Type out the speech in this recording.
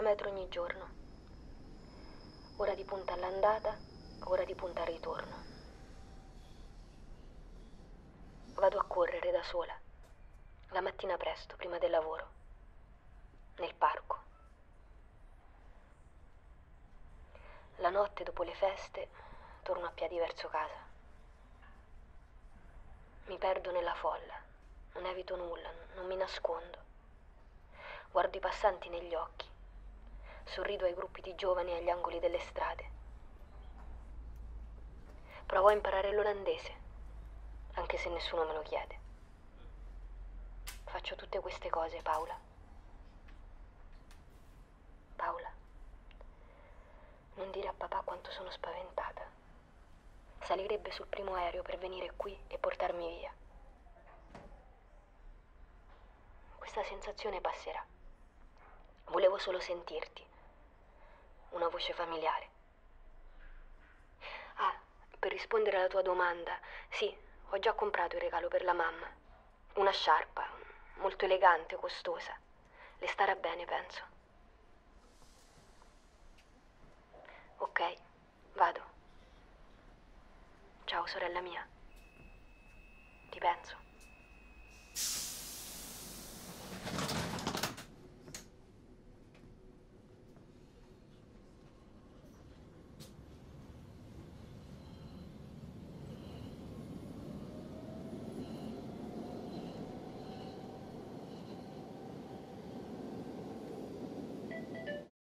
metro ogni giorno. Ora di punta all'andata, ora di punta al ritorno. Vado a correre da sola, la mattina presto, prima del lavoro, nel parco. La notte dopo le feste torno a piedi verso casa. Mi perdo nella folla, non evito nulla, non mi nascondo. Guardo i passanti negli occhi, sorrido ai gruppi di giovani agli angoli delle strade. Provo a imparare l'olandese, anche se nessuno me lo chiede. Faccio tutte queste cose, Paola. Paola, non dire a papà quanto sono spaventata. Salirebbe sul primo aereo per venire qui e portarmi via. Questa sensazione passerà. Volevo solo sentirti. Una voce familiare. Ah, per rispondere alla tua domanda, sì, ho già comprato il regalo per la mamma. Una sciarpa, molto elegante, costosa. Le starà bene, penso. Ok, vado. Ciao, sorella mia. Ti penso.